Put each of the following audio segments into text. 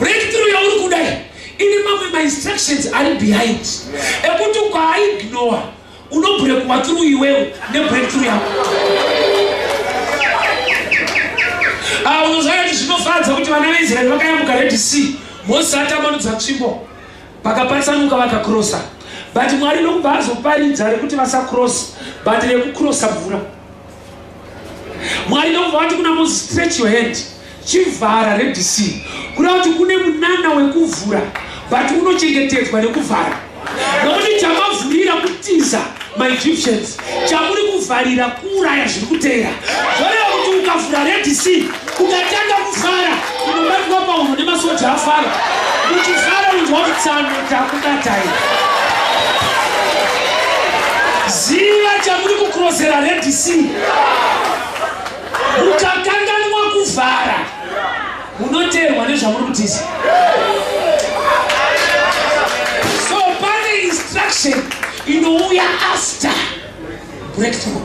breakthrough yauri kudai. Ine mamwe mainstructions ari behind. Ekuti ukaignora unobrekwa through iwewe nebreakthrough yako. Ah, unozvaya kuti zvinofadza kuti vana veisraeri vakayambuka red sea mose atambanudza tsvimbo pakapatsanuka vakakrosa. But mwari nokubva azoparidza rekuti vasakrosa but rekukurosa mvura. Mwari nokubva vati kuna mose stretch your hand chivhara red sea kureva kuti kune munana wekuvhura but unochengetedzwa nekuvhara. Nokuti chamavhurira kutiza maegyptians chamuri kuvharira kuuraya zviri kuteera. Zvoreva kuti ukavhura red sea ukatanga kuvhara unobatwa pauno nemasoja afara muchivhara unzwa kuti tsano takubatai ziva chamuri kukrosera red sea. Mukakanganwa kuvhara munoteerwa nezvamuri kutiza. So pane instruction inouya after breakthrough.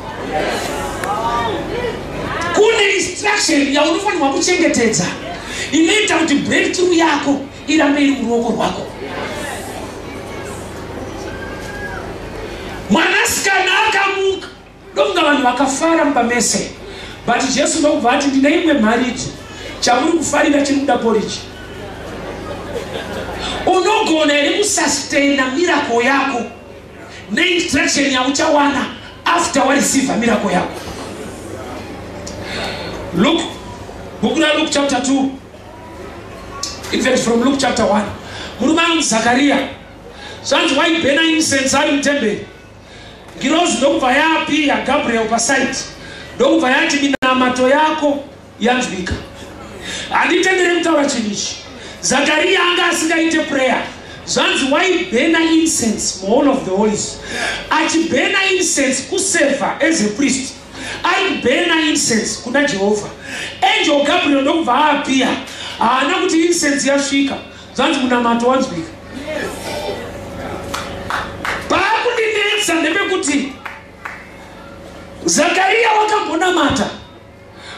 Kune instruction yaunofanirwa kuchengetedza. Inoita kuti breakthrough yako irambe iri muruoko rwako. Mwanasikana akamuka. Ndokunga vanhu vakafara mubamese but jesu ndokubva ati ndine imwe mhariti. Chamuri kufarira chiri kuda porichi unogona here kusustaina mirako yako? Neinstruction yauchawana after wareceiva mirako yako. Luke bhuku raluke chapter 2 in fact from luke chapter 1 murume anonzi zakariya zvanzi waibhena incense ari mutemberi. Ngirozi ndokubva yapiya gabriel pasaiti ndokubva yati minamato yako yanzwika. Handitendere kutaura chinhu ichi. Zakariya anga asingaite prayer. Zvanzi waibhena incense muhall of the holies achibhena incense kuseva as a priest. Aibhena incense kuna jehovha angel gabriel ndokubva aapiya haana kuti incense yasvika. Zvanzi munamato wanzwika. Paakundinetsa ndepekuti zakariya wakambonamata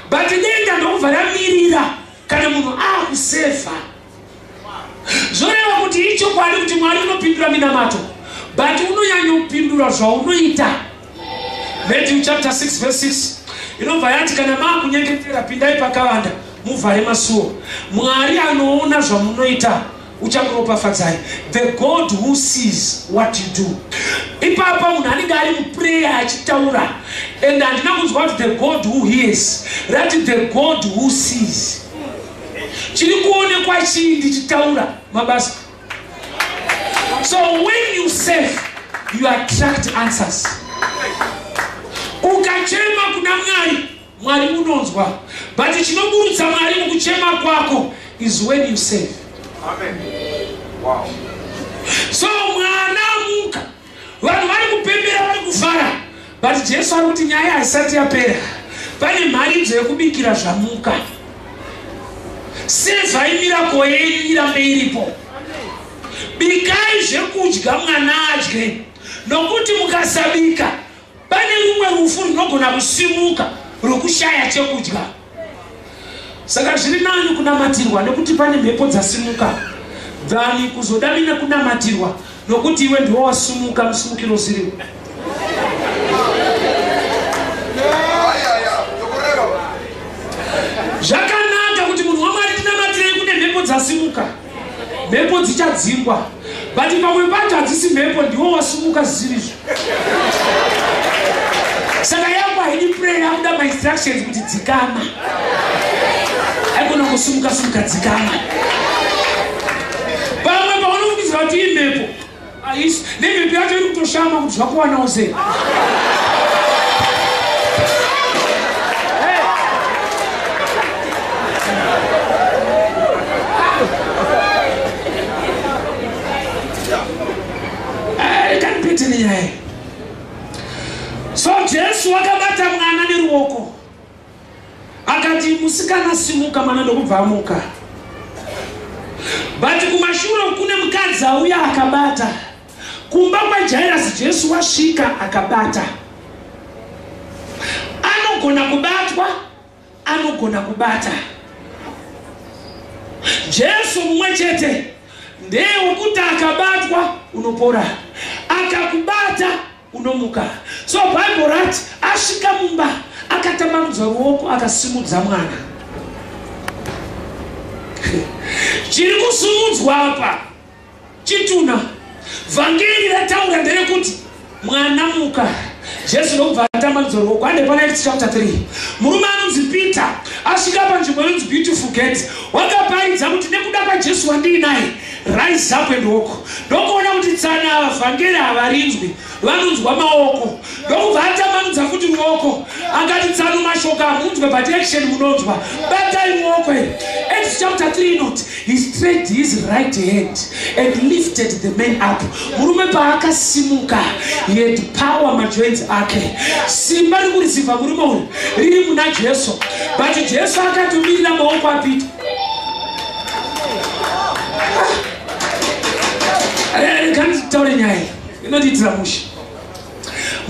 but denga ndokubva ramirira kana munhu aakusevha zvoreva kuti ichokwadi kuti mwari unopindura minamato but unonyanyopindura zvaunoita matthew chapter 6 verse 6 inobva yati kana maakunyengetera pindai pakavanda muvhare masuo. Mwari anoona zvamunoita uchakuropafadzai the god who sees what you do. Ipapa munhu anenge ari muprayer achitaura and handina kunzwa kuti the god who hears rati the god who sees. Chiri kuonekwa chii ndichitaura? Mabasa. So when you save you attract answers. Ukachema kuna mwari mwari unonzwa. But chinoburutsa mwari mukuchema kwako is when you save so mwana amuka vanhu vari kupembera vari kufara but jesu ari kuti nyaya haisati yapera pane mharidzo yekubikira zvamuka. Sevhai mirako yenyu irambe iripo. Bikai zvekudya mwana adye nokuti mukasabika pane rumwe rufu runogona kusimuka rokushaya chekudya saka zviri nani kunamatirwa nekuti pane mhepo dzasimuka. Dhani kuzoda mine kunamatirwa nokuti iwe ndiwo wasumuka musimukiro usiriwo zvakanaka kuti munhu wamwari tinamatirei kune mhepo dzasimuka. Mhepo dzichadzingwa but pamwe pacho hadzisi mhepo ndiwo wasumuka zvirizvo saka yangu haidi prayer yakuda mainstructions kuti dzikama aikona kusumuka sumuka dzikama pamwe paunofungidzira kuti imhepo haisi nemhepo yacho iri kutoshama kuti zvakuwanawo sei musikana simuka mwana ndokubva amuka. But kumashure kune mukadzi auya akabata. Kumba kwajairasi jesu wasvika akabata. Anogona kubatwa anogona kubata. Jesu mumwe chete ndewekuti akabatwa unopora. Akakubata unomuka. So bhaibheri rati asvika mumba akatambanudza ruoko akasimudza mwana. Chiri kusumudzwa apa? Chituna. Vhangeri rataura nderekuti mwana muka. Jesu ndokubva atambanudza ruoko ande pana acts chapter 3 murume anonzi peter asvika panzvimbo inonzi beautiful gate wakaparidza kuti nekuda kwajesu wandiinaye rise up and walk. Ndokuona kuti tsana ava vhangeri havarinzwi vanonzwa maoko ndokubva atambanudza futi ruoko angati tsano mashoko hamunzwe but action munonzwa batai ruoko iri acts chapter 3 not he straight his right hand and lifted the man up murume paakasimuka he had power majoints ake simba rikurisivha murume uyu riri muna jesu but jesu akatomirira maoko apita kanditaure nyaya inondiitira musha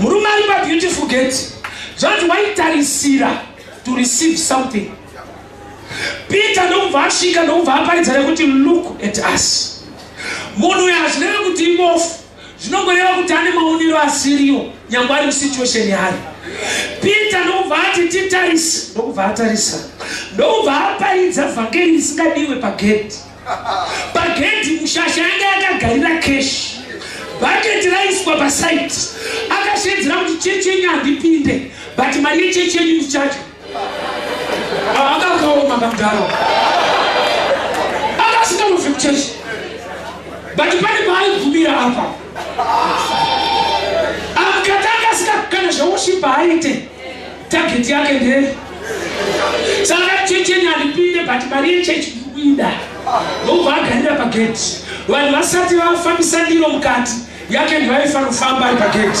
murume ari pabeautiful gate. Zvanzi waitarisira to receive something. Peter ndokubva asvika ndokubva aparidza rekuti look at us. Munhu uyu hazvireve kuti imofu. Zvinongoreva kuti ane maonero asiriyo nyange ari musituation yaari peter ndokubva ati titarisi ndokubva atarisa. Ndokubva aparidza vhangeri risingadiwe pagedhi pagedhi mushasha yanga yakagarira keshi bhaketi raiswa pasaiti akashedzera kuti chechi yenyu handipinde but mari yechechi yenyu ndichacho akakaoma pamudharo akasinganobve kuchechi but pane maaibvumira apa akatanga asikakana zvaushipa aite tageti yake ndee saka chechi yenyu handipinde but mari yechechi ndikuida ndobva agarira pageti. Vanhu vasati vafambisa ndiro mukati yake ndivaifana kufamba ari pageti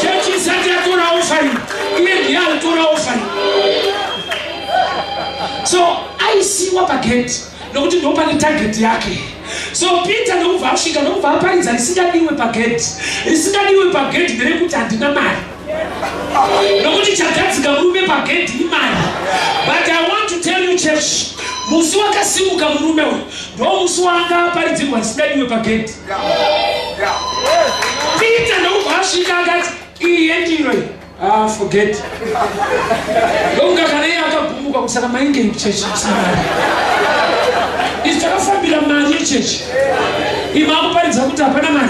chechi isati yatora ofari iye ndiye alitora ofari so aisiwa pageti nokuti ndo pane tageti yake. So peter ndokubva asvika ndokubva aparidza risingadiwe pageti risingadiwe pageti nderekuti handina mari. Nokuti chagadzika murume pageti imari. But i want to tell you church musi wakasimuka murume uyu ndo musi waanga aparidzirwa risingadiwe pageti peter ndokubva asvika akati iye ndiro ah, forget. Ndokunga kana iye akagumuka kusaka mainge chechi isinamari izvi takafambira mari yechechi ima akuparidza kuti hapana mari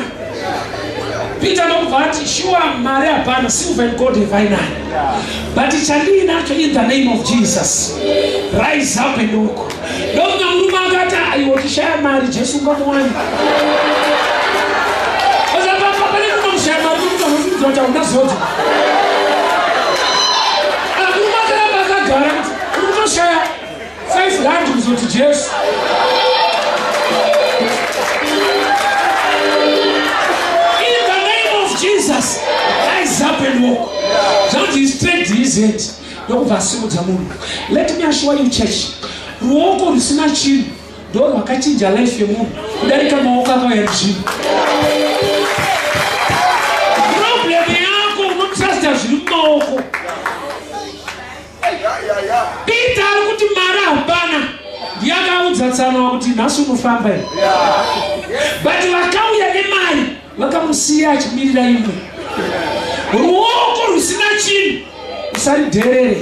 peter ndokubva ati shuwa mari hapana silver and gold evainani but chandiinacho in the name of jesus rise up and walk. Ndokunga murume akati aiwo tishaya mari jesu ungamuwani pane kunomushaya mari nokutonofidzwa kuti hauna zodzo murume akaramba akagara kuti uri kutoshaya 500 kuzoti jesu. Jesus rise up and walk. Zvanzi he straight his head ndokubva asimudza munhu. Let me assure you church ruoko rusina chinhu ndo rwakachinja life yemunhu. Kudarika maoko akauya nezvinhu mumaoko peter ari kuti mari hapana ndiyakaudza tsanwa kuti nhasi unofamba i but vakauya nemari vakamusiya achimirira imwe. Ruoko rusina chinhu usaridherere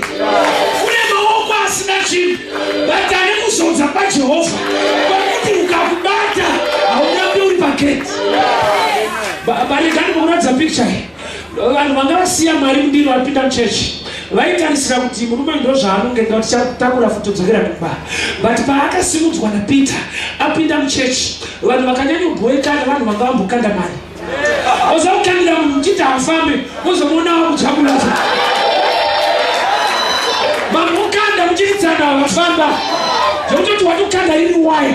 kune maoko asina chinhu but ane kuzodza kwajehovha kwakuti ukakubata haunambi uri pageti barekani mukuratidza picture vanhu vanga vasiya mari mundiro vapinda muchechi? Vaitarisira kuti murume ndo zvaanongenda kuti chatakura futodzokera kumba. But paakasimudzwa napeter apinda muchechi. Vanhu vakanyanyobhoekana vanhu vanga vambokanda mari ozakukandira munhu muchiti hafambe mozomuona wakujabulaza mamukanda muchiritsana wavafamba zvokutoti watokanda iri waya.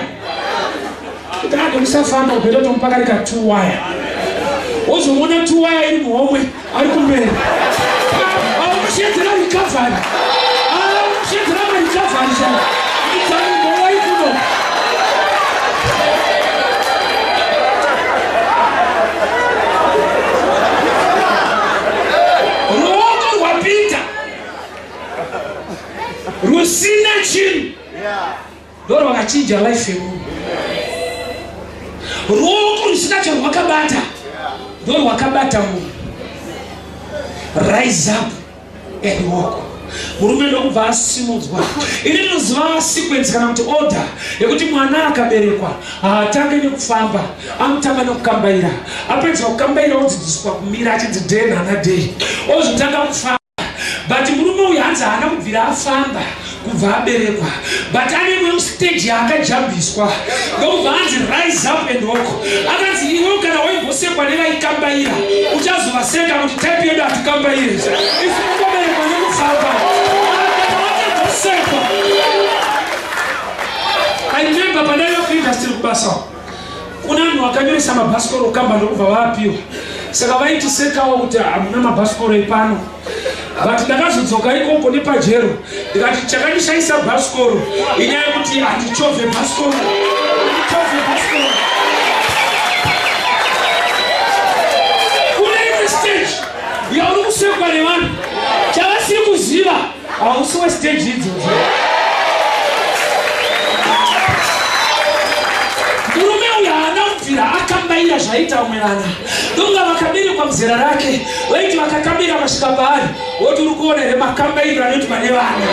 Kuti ade musafamba kubveta tomupakarika t waya wozomuona t waya iri muhomwe ari kumberi. Sha idzanimowai kuno ruoko rwapita rusina chinhu. Ndo rwakachinja life yemunhu. Ruoko rusina charwakabata ndo rwakabata munhu. Rise up and walk. Murume ndokubva asimudzwa. Ini ndinoziva sequence kana kuti order yekuti mwana akaberekwa haatange nekufamba anotanga nekukambaira. Apedza kukambaira odzidziswa kumira achinzi day nana day. Ozotanga kufamba but murume uyu hanzi haana kubvira afamba kubva aberekwa. But ane imwe stage yaakajambiswa. Ndokubva anzi rise up and walk. Akanzi iwe kana waimbosekwa nevaikambaira uchazovaseka kuti type yedu hatikambairi ifungoberekwa nekufamba sekwa airememba padai vakuindastiri kubasa kuna vanhu vakanyoresa mabhasikoro okamba ndokubva vapiwa saka vaitisekawo kuti hamuna mabhasikoro ipano but ndakazodzoka ikoko nepajero ndikati chakandishaisa bhasikoro. Inyaya yekuti handichovhe bhasikoro. Handichovhe bhasikoro. Kune imwe stage yauri kusekwa nevanhu. Chavasiri kuziva hausi westage idzodzo zvaita vamwe vana ndonga vakaberekwa muzera rake vaiti vakakambira vasvika paari woti uri kuona here makambairo anoitwa nevana.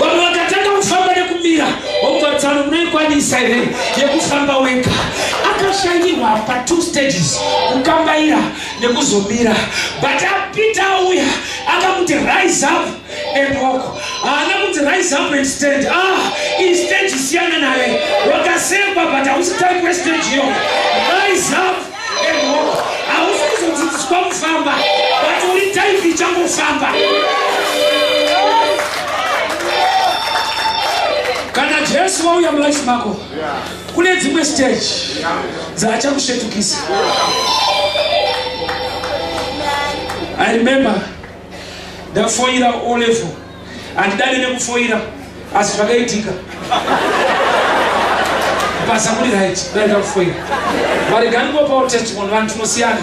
Vamwe vakatanga kufamba nekumira wokutatano munoikwanisa here yekufamba wega. Akashanyirwa patwo stages kukambaira nekuzomira. But apita auya akamuti rise up and walk haana kuti rise up and stand. Ah iyi stage siyana naye wakasekwa but hausi type westage iyo rise up and walk hausi kuzodzidziswa kufamba but uri type ichangofamba kana jesu wauya mulife mako kune dzimwe stage dzaachakusvetukisa i remember ndafoira olevo handidane nekufoira asi zvakaitika basa kuri right ndaida kufoira varegani ngopawo testimony vanhu tinosiyana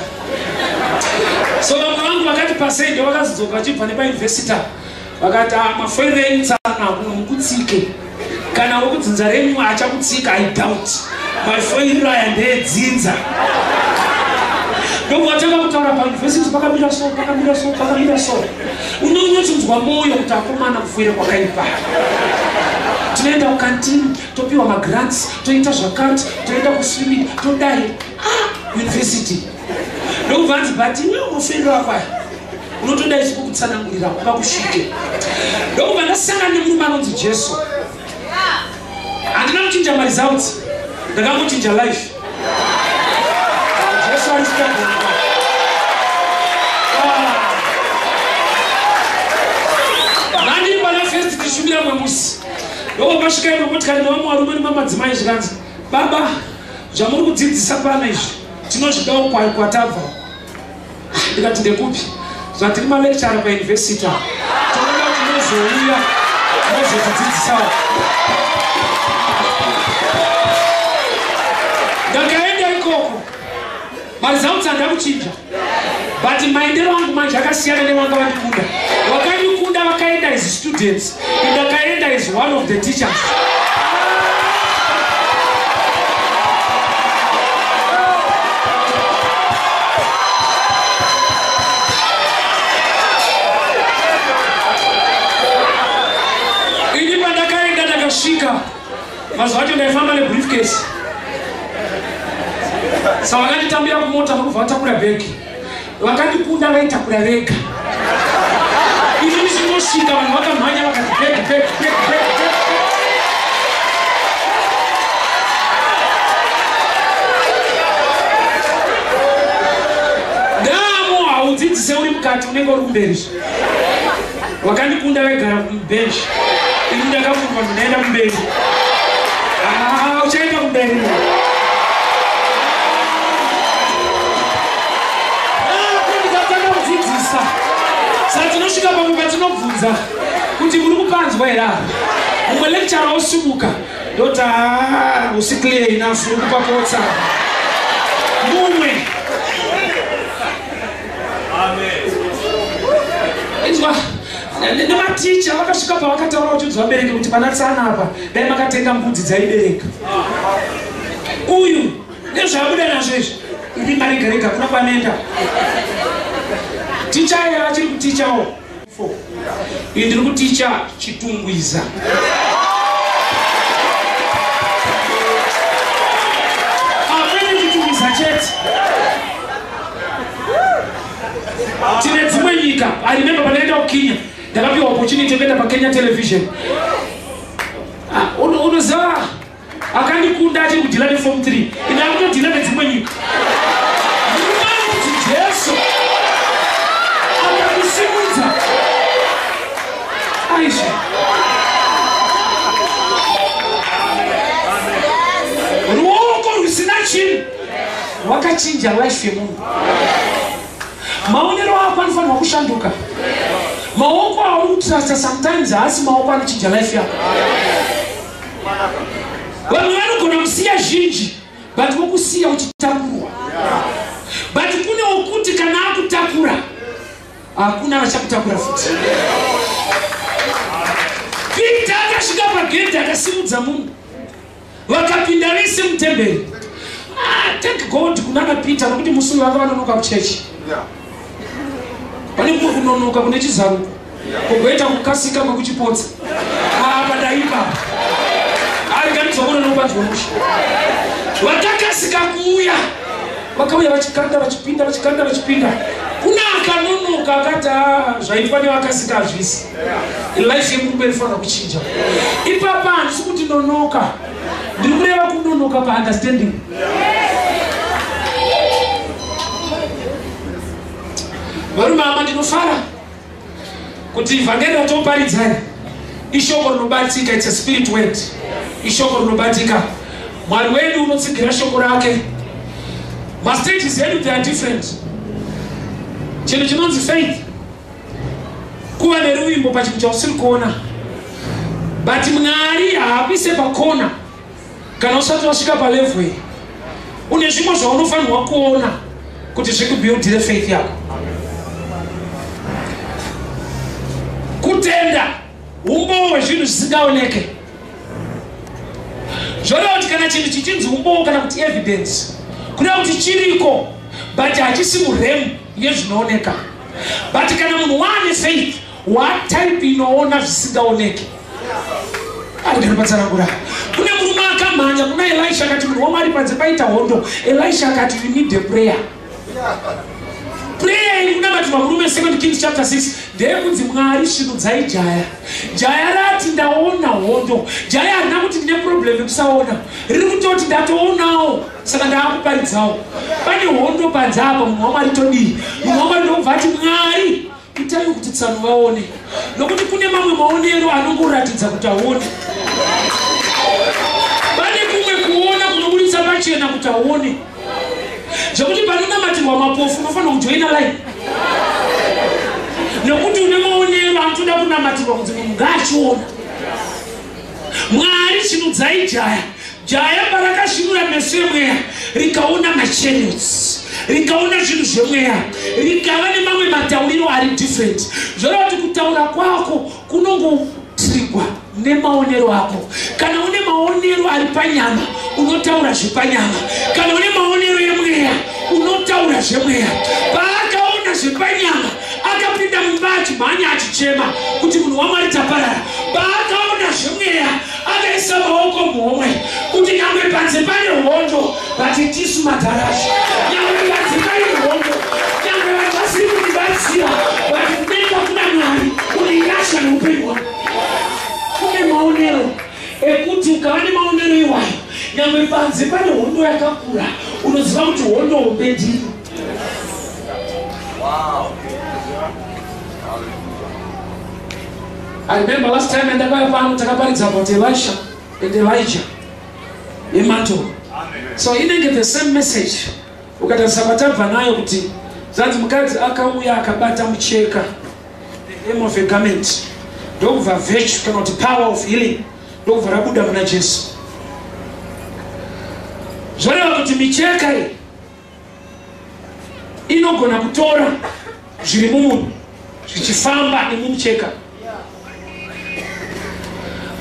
so vamwe vangu vakati pasei ndo vakazodzoka vachibva nepaunivhesita vakati "Ah, mafoiro eintsana kuno mukutsike. Kana wekudzinza renyu achakutsika i doubt. Mafoiro aya ndeedzinza ndokuvatanga kutaura paunivhesiti pakamira so pakamira so pakamira so unonyochinzwa mwoyo kuti akomana kufoira kwakaipa tinoenda kukantini topiwa magrants toita zvakati toenda kuswiming todai. Ah university. Ndokubva nzi but iwe unofeiro wakwaya unotoda isi kukutsanangurira kuba kusvike ndokubva ndasangana nemurume anonzi jesu. Handina kuchinja maresults ndakanguchinja life. Jesu ari chitambo nandiri pana fest tichumira mwe ndoko pasvika ino motikari nevamwe varume nemamadzimai zvikanzi baba zvamuri kudzidzisa pana izvi. Tinozvidawo kwa- kwatabva. Ndikati ndekupi? Zvatiri malekchara paunivhesita tinoda kuti mozouya mozotidzidzisawo ndakaenda ikoko. Maresults handa kuchinja. But maendero angu manje akasiyana nevanga vandikunda vakandikunda vakaenda as students as one of the teachers. Ini pandakaenda ndakasvika mazuva acho ndaifamba nebriefcase Wakati kumota takula vatakura bhegi vakandikunda ndichinosvika vanhu vakamhanya vakati ndamo haudzidzise uri mukati unenge uri kumberi vakandikunda vaigara kubhenji ini ndakafungwa ndinaenda kumberi. Ah, uchaenda kumberi. Ndikatanga kudzidzisa. Saka tinosvika pamwe ndinobvunza kuti muri kupanzwa here ava mumwe lecture wausimuka ndoti ah, haa usi clear enough uri kupa kotsaa mumwe inzwa nematicha vakasvika pavakataura vachinzi vabereki kuti pana tsana apa dai makatenga mbudzi dzaibereka. Uyu nezvaabuda nazvo izvi ini marega rega kuna kwanoenda ticha yevachiri kutichawo. 4 ini ndiri kuticha chitungwiza. Hapeni chitungwiza chete. Tine dzimwe nyika. Arimemba pandaenda kukenya. Ndakapiwa opportunity yekuenda pakenya television. Ah, Unoziva akandikunda achiri kudhila nefom 3 ine akutodhila nedzimwe nyika. Jesu aisha ruoko rusina chinhu. Rwakachinja life yemunhu. Maonero ako anofanirwa kushanduka. Maoko auri kutrasta sometimes haasi maoko anochinja life yako. Vanhu vanogona kusiya zhinji but vokusiya uchitakurwa but kune wokuti kana akutakura hakuna vachakutakura futi pita akasvika pagedhi akasimudza munhu. Vakapinda vese mutemberi. Ah, thank god kunana peter nokuti musi vanga vanonoka kuchechi. Pane kumwe kunonoka kune chizaruko kugoita kukasika kwekuchipotsa padaipa ariganizokunonokupanzwomusha vakakasika kuuya. Vakauya vachikanda vachipinda vachikanda vachipinda kuna akanonoka akati "Ah, zvaitwa nevakasika hazvisi life yemurume inofanira kuchinja. Ipapa handisi kuti nonoka. Ndiri kureva kunonoka paunderstanding. Varume ama ndinofara kuti vhangeri ratoparidzai ishoko rinobatika its a spirit word. Ishoko rinobatika mwari wedu unotsigira shoko rake. Mastages edu they are different chinhu chinonzi faith. Kuva neruvimbo pachinhu chausiri kuona. But mwari haapise pakona kana usati wasvika palevhu iyi une zvimwe zvaunofanirwa kuona kuti zvikubuildire faith yako. Kutenda umboo hwezvinhu zvisingaoneke. Zvoreva kuti kana chinhu chichinzi umboo kana kuti evidence kureva kuti chiriko but hachisi muremu yezvinooneka but kana munhu waane faith wataipi inoona zvisingaoneki? Andinopatsarangura kune murume akamhanya kuna elisha akati munhu wamwari panze paita hondo. Elisha akati you need a prayer. Prayer iri kunabatirwa murume 2 kings chapter 6 ndeyekunzi mwari svinudzai jaya jaya rati ndaona hondo. Jaya harina kuti ndine problem yekusaona riri kutoti ndatoonawo saka ndaakuparidzawo. Pane hondo panze apa munhu wamwari todii munhu wamwari ndokubva ati mwari itai kuti tsano vaone. Nokuti kune mamwe maonero anongoratidza kuti aone. Pane kumwe kuona kunobudisa pachena kuti aone. Zvekuti panonamatirwa mapofu unofanira kujoina une anotoda kunamatirwa kunzi munhu ngaachiona. Mwari chinudzai jaya. Jaya parakasvinura meso emweya rikaona machariot rikaona zvinhu zvemweya rikava nemamwe matauriro ari different. Zvoreva kuti kutaura kwako kunongotrigwa nemaonero ako. Kana une maonero ari panyama unotaura zvepanyama. Kana une maonero emweya unotaura zvemweya. Paakaona zvepanyama achimhanya achichema kuti munhu wamwari taparara paakaona zvemweya akaisa maoko muhomwe kuti nyangwe panze pane hondo vati tisu madharashi nyangwe panze pane hondo nyangwe vanhu vasiri kundibatsira vati kudenga kuna mwari unirasha neupenyu hwangu kune maonero ekuti ukava nemaonero iwayo nyangwe panze pane hondo yakakura unoziva kuti hondo hombe ndiri I remember last time ndakauya pano takaparidza about elisha and elijah yemanto so inenge the same message. Ukatarisa patabva nayo kuti zvanzi mukadzi akauya akabata mucheka aim of a garment. Ndokubva virtue kana kuti power of healing ndokubva rabuda muna jesu. Zvoreva kuti micheka iyi inogona kutora zviri mumunhu zvichifamba nemumucheka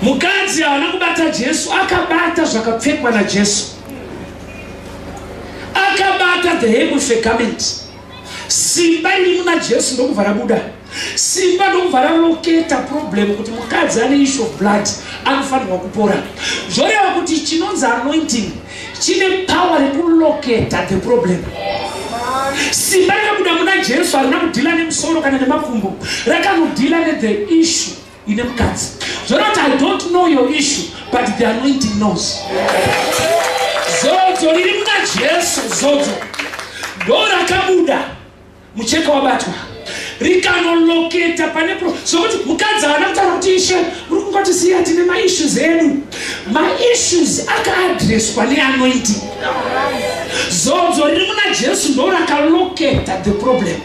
mukadzi haana kubata jesu akabata zvakapfekwa najesu. Akabata the hem of a garment simba riri muna jesu ndokubva rabuda simba ndokubva raloketa problem kuti mukadzi ane issue of blood anofanirwa kupora. Zvoreva kuti chinonzi anointing chine power rekuloketa the problem. Simba rakabuda muna jesu harina kudhila nemusoro kana nemapfumbo rakanodhila nethe issue ine mukadzi kuti i don't know your issue but the anointing knows. Zodzo riri muna jesu zodzo. Ndo rakabuda mucheka wabatwa. Rikanoloketa pane sokuti mukadzi haana kutaura kuti ishe uri kungotisiya tine maissues edu maissues akaadreswa neanointing. Zodzo riri muna jesu ndo rakaloketa the problem.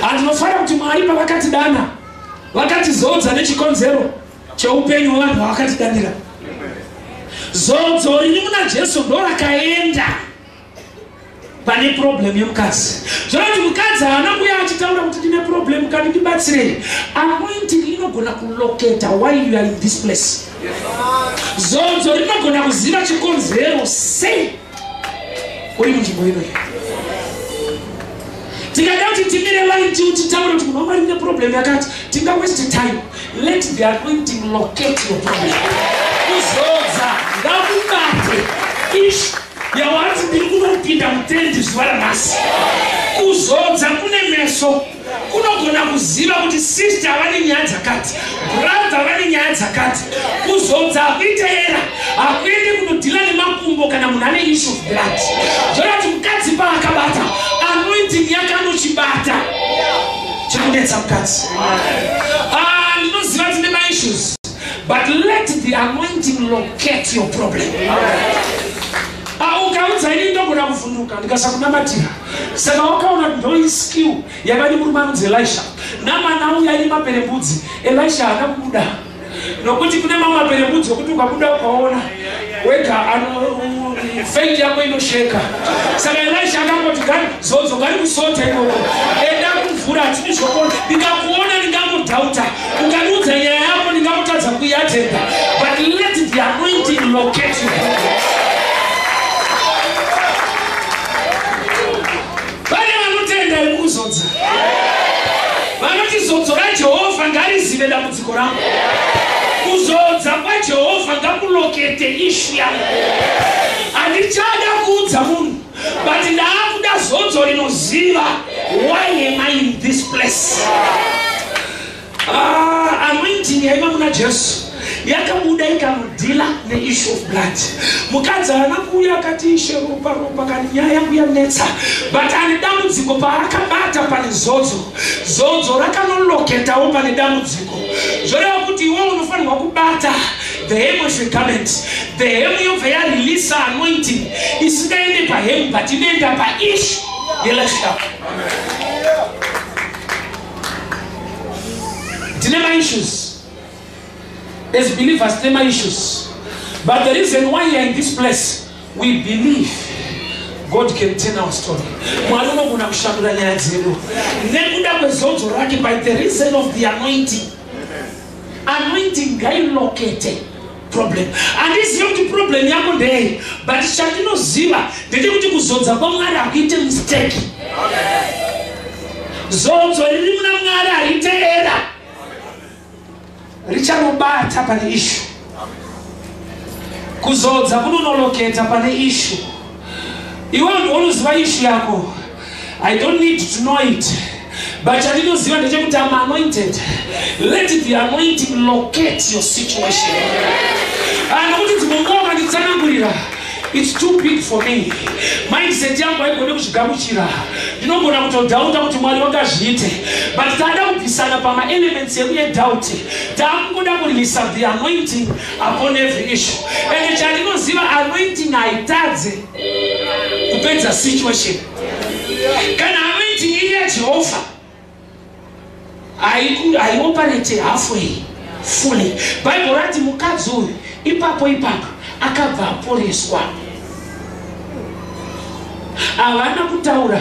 Handinofanira kuti mwari pavakatidana vakatizodza nechikonzero cheupenyu hwevanhu vavakatidanira zodzo riri muna jesu ndo rakaenda pane problem yemukadzi zvona kuti mukadzi haana kuya achitaura kuti ndine problem kandi ndibatsirei? Anointing inogona kuloketa why you are in this place. Zodzo rinogona kuziva chikonzero sei? Uri munzvimbo inoyi tikada kuti timire vaiti utitaure kuti munhu wamwari ne problem yakati tingaweste time. Let the anointing locate your problem. Kuzodza ngakubate. Ishu yawanzi ndiri kunopinda mutendi zuva ranhasi kuzodza kune meso. Kunogona kuziva kuti sister vane nyaya dzakati brother vane nyaya dzakati. Kuzodza hakuiteera hakuendi kunodhila nemakumbo kana munhu ane issue of blood. Zvona kuti mukadzi paakabata anointing yakanochibata. Chikunetsa mukadzi. Ah, ndinoziva tine maissues but let the anointing locate your problem. Ukaudza ini ndogona kuvhunduka ndikasakunamatira saka wakaona kuti ndoiskill yavani murume anonzi elisha. Namana uya ine maperembudzi. Elisha haana kubuda. Nokuti kune mamwe maperembudzi okuti ukabuda ukaona wega feiti yako inosheka. Saka elisha akangoti gari zodzo ngari kusota ikoko. Enda kuvhura hatini zvokona. Ndikakuona ndingamudhauta. Ukaniudza nyaya yako ndingamutadza kuiatenda but let the anointing locate you. Kuzodza. Vanoti zodzo rajehovha ngarizive dambudziko rangu. Kuzodza kwajehovha ngakulokete ishu yangu handichada kuudza munhu but ndaakuda zodzo rinoziva why am i in this place? Ah, anointing yaiva muna jesu. Yakabuda ikanodhila neissue of blood. Mukadzi haana kuuya akati ishe ropa ropa kani nyaya yangu yanetsa but ane dambudziko paarakabata pane zodzo. Zodzo rakanoloketawo pane dambudziko. Zvoreva kuti iwe unofanirwa kubata the hem of regament the hem yobva yareleasa anointing isingaende pahemu but inoenda paishu yeleshap tine maissues as believers tine maissues but the reason why youare in this place we believe god can turn our story. Mwari unogona kushandura nyaya dzedu nekuda kwezodzo rake by the reason of the anointing anointing ngailokete problem. Handizivi kuti problem yako ndei but chandinoziva ndechekuti kuzodza kwamwari hakuite mistake. Zodzo riri muna mwari hariite era richanobata pane ishu kuzodza kunonoloketa pane ishu iwewo ndiwonoziva ishu yako? I don't need to know it but chandinoziva ndechekuti am anointed. Let the anointing locate your situation. Anokuti dzimonga wakanditsanangurira its too big for me. Mindset yangu haigone kuzvigamuchira ndinogona kutodhauta kuti mwari wangazviite but taada kubvisana pamaelements edu edhauti taakungoda kurisa the anointing upon every issue. And chandinoziva anointing haitadze kupedza situation. Kana anointing iri yajehovha haioperate halfway fully. Bible rati mukadzi uyu ipapo ipapo akabva aporeswa. Havana kutaura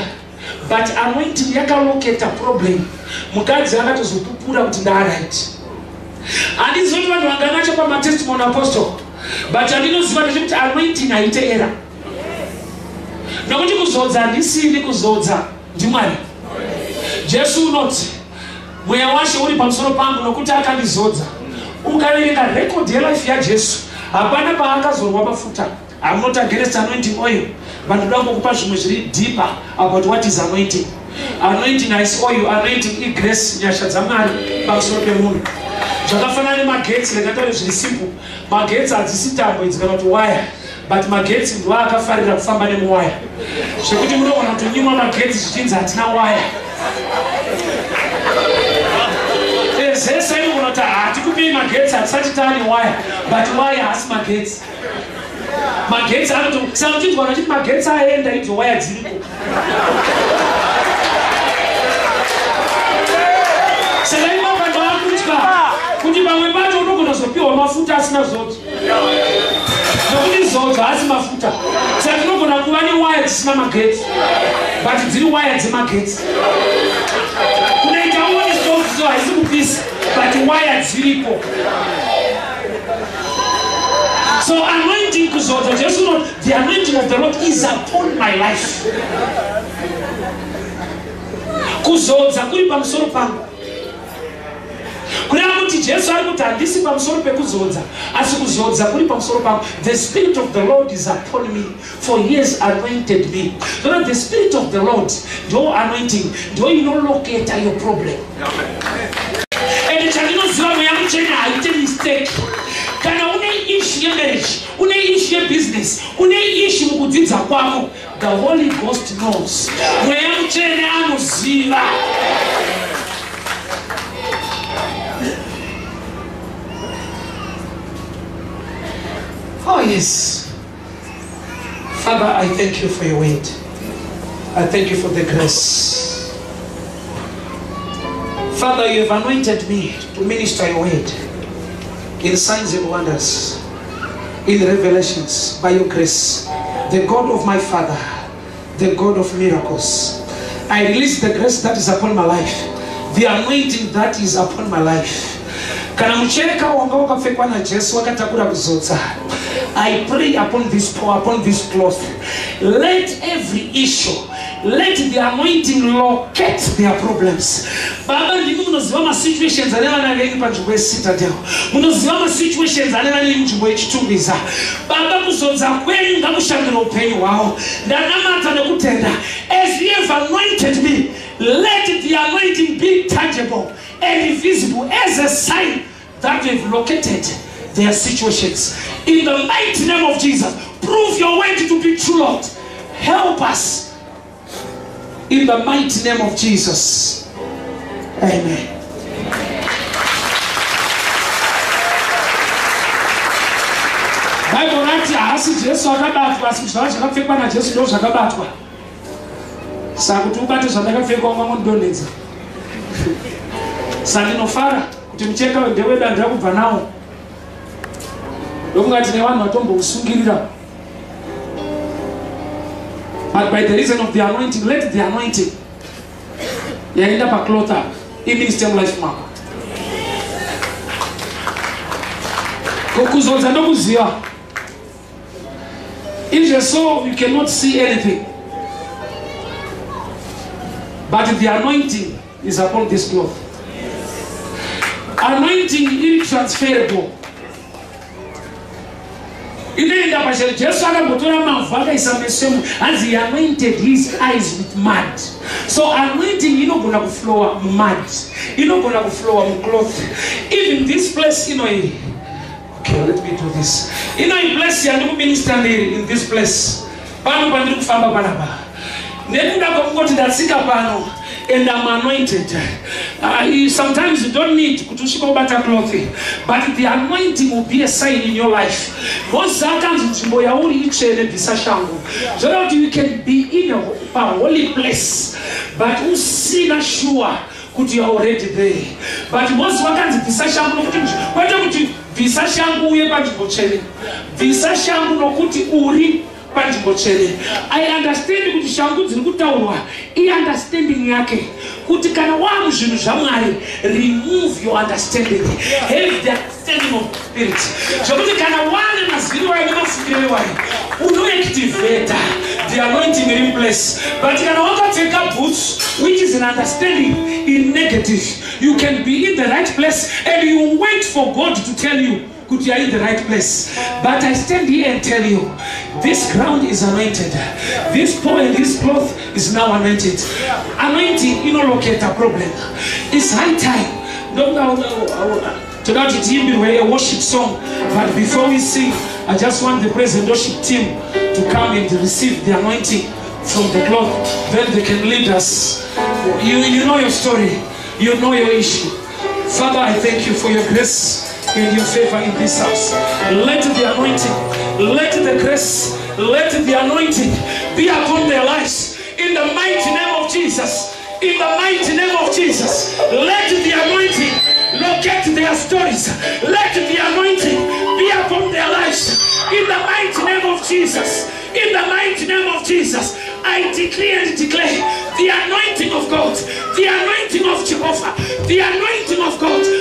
but anointing yakaloketa problem. Mukadzi akatozopupura kuti ndaaright handizivi kuti vanhu vanga nacho pamatestimony apostle but handinoziva ndechekuti anointing haite era nokuti kuzodza handisini kuzodza ndimwari. Jesu unoti mweya washe uri pamusoro pangu nokuti akandizodza. Ukaverenga rekodhi yelife yajesu hapana paakazorwa mafuta. Hamunoti against anointing oil vanhu da ngokupa zvimwe zviri deeper about what is anointing. Anointing haisi oil anointing igrace nyasha dzamwari pamusoro pemunhu. Zvakafanana nemagetsi rekataure zviri simple. Magetsi hadzisi tambo idzi kana kuti waya but magetsi ndo akafarira kufamba nemuwaya zvekuti munogona kutonyimwa magetsi zvichinzi hatina waya zesa inogona kuti hatikupei magetsi hatisati taane waya but waya hasi magetsi. Magetsi anoto saka uchinzwa vachiti magetsi aenda idzo waya dziripo. Saka ivapa ndavakutya kuti pamwe pacho unogona zopiwa mafuta asina zodzo nokuti zodzo hasi mafuta. Saka tinogona kuva newaya dzisina magetsi but dziri waya dzemagetsi. Kunoita uoni waya dziripo so anointing kuzodza jesu not the anointing of the lord is upon my life. Kuzodza kuri pamusoro pangu. Kureva kuti jesu ari kuti handisi pamusoro pekuzodza asi kuzodza kuri pamusoro pangu. The spirit of the lord is upon me for he has anointed me. So the spirit of the lord ndo anointing ndo inoloketa your problem. and yemarriage une ishu yebusiness une ishu mukudzidza kwako. The holy ghost knows. Mweya mutsvene anoziva. Oh yes. Father i thank you for your word. I thank you for the grace. Father you have anointed me to minister your word in signs and wonders, in revelations by your grace. The God of my Father, the God of miracles. I release the grace that is upon my life, the anointing that is upon my life. kana mucheka wanga wakapfekwa najesu wakatakura kuzodza i pray upon this upon this cloth let every issue let the anointing locate their problems. Baba ndimi munoziva masituations ane vana venyu panzvimbo yecitadel munoziva masituations ane vane munzvimbo yechitungwiza baba kuzodza kwenyu ngakushandira upenyu hwavo. Ndanamata nekutenda. As you have anointed me let the anointing be tangible and visible as a sign that we've located their situations. In the mighty name of jesus prove your word to be true lord. Help us in the mighty name of Jesus. Amen. Bible rati haasi Jesu akabatwa asi zvava zvakapfekwa naJesu ndo zvakabatwa. Saka kuti ubate zvandakapfekwa ungamondonedza. Saka ndinofara kuti mucheka ndewedu handira kubva nawo. Ndokungati nevanhu vatombousungirira but by the reason of the anointing let the anointing. Yaenda pacloth up iminister mulife mako kuzodza ndokuziva if so you cannot see anything. But the anointing is upon this cloth. Anointing iri transferable inoenda pachero jesu akambotora mavhu akaisa mesemu hanzi anointed his eyes with mud. So anointing inogona kuflowa mumud inogona kuflowa mucloth even this place inoiri okay let me do this. Inoi place yandi kuminista ndiri in this place. Pano pandiri kufamba panapa nekuda kwekungoti ndatsika pano and I'm anointed. Uh, sometimes you don't need kuti usvika kubata clothing but the anointing will be a sign in your life. Akanzi nzvimbo yauri itsvene bvisa shangu. Zvoreva kuti you can be in a, a holy place but usina sure kuti you are already there. But moses wakanzi bvisa shangu nokuti kwete kuti bvisa shangu uye panzvimbo tsvene. Bvisa shangu nokuti uri panzvimbo tsvene. Aiunderstand kuti shangu dziri kutaurwa. Iunderstanding yake. Kuti kana waamuzvinhu zvamwari remove your understanding. Have the understanding of spirit. Zvokuti kana wane maziviro wayo nemafungiro ewayo unoactivata the anointing iri place. But kana wakapfeka boots which is an understanding in negative you can be in the right place and you wait for god to tell you kuti you are in the right place? But i stand here and tell you this ground is anointed. This pole and this cloth is now anointed. Anointing inolocate a problem. It's high time. Toda kuti tiimbirwe a worship song. But before we sing i just want the present worship team to come and receive the anointing from the cloth. Then they can lead us. You, you know your story. You know your issue. Father i thank you for your grace in your favor in this house. Let the anointing, let the grace, let the anointing be upon their lives in the mighty name of Jesus. In the mighty name of Jesus, let the anointing locate their stories. Let the anointing be upon their lives. In the mighty name of Jesus. In the mighty name of Jesus, I decree and declare the anointing of God, the anointing of Jehovah, the anointing of God.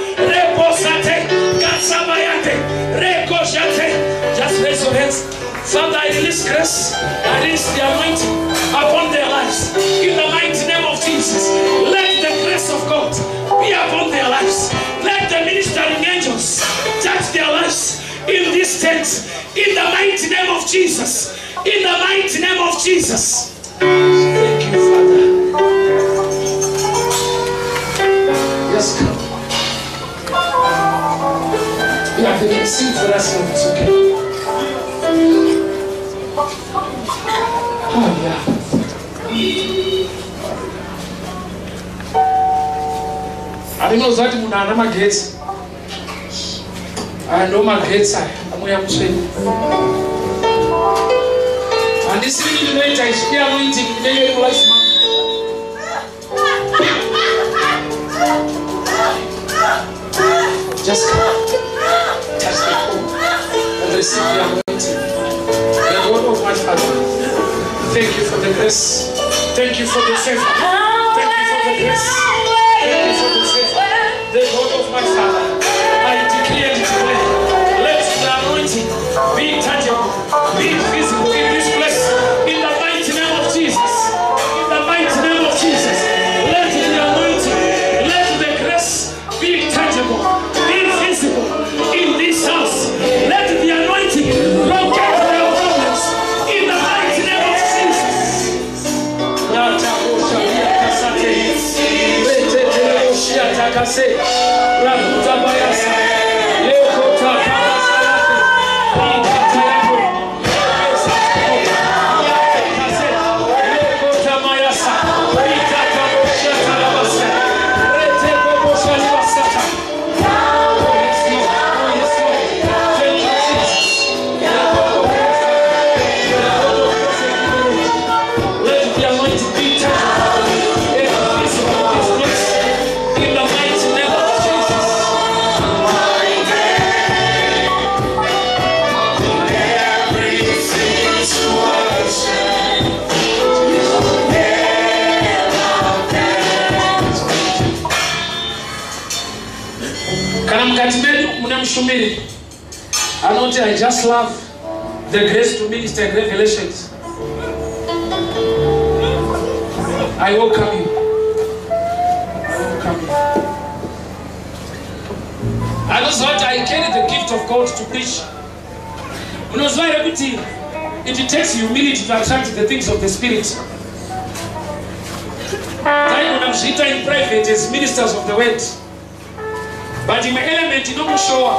Father, I release grace, I release the anointing upon their lives. In the mighty name of Jesus, let the grace of God be upon their lives. Let the ministering angels touch their lives in this tent. In the mighty name of Jesus. In the mighty name of Jesus. Thank you, Father. Yes, come. Yeah, they can sing for us. It's okay. Andinoziva kuti munhu ana magetsi. Ndo magetsi aya amweya mutsveni handisiri ndinoita anointing inenge iri mulife mangu just touch the phone and receive the anointing. The God of my Father thank you for the grace. Thank you for the favor. Thank you for the grace the God of my Father I decree and declare let the anointing be tangible i just love the grace to minister in revelations i welcome you I welcome you i carry the gift of god to preach. Munoziva here kuti it takes humility to attract the things of the spirit. Taigona kuzviita in private as ministers of the word. But imwe element inomushowa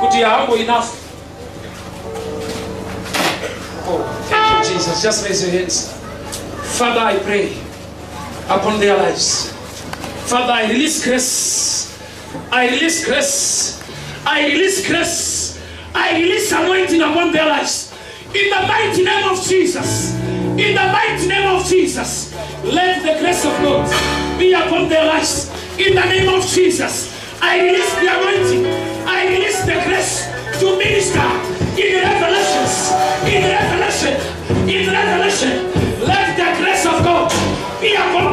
kuti hambo enough just raise your hands Father, I pray upon their lives. Father, I release grace. I release grace. I release grace. I release anointing upon their lives. In the mighty name of Jesus. In the mighty name of Jesus. Let the grace of God be upon their lives. In the name of Jesus. I release the anointing. I release the grace to minister in revelations. In revelation. In revelation. Let the grace of God be upon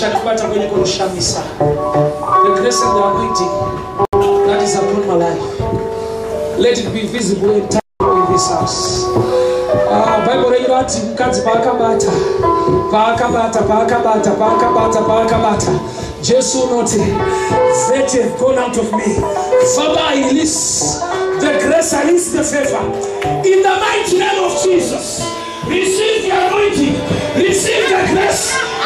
Nyasha kupata kwenye kurushamisa. The grace and the anointing that is upon my life. Let it be visible and tangible in this house. Ah, Bible rero ati mukadzi paakabata paakabata paakabata paakabata paakabata jesu unoti that have gone out of me father i release the grace i release the favor in the mighty name of jesus receive the anointing receive the grace